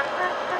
Ha, ha, ha.